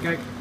Kijk.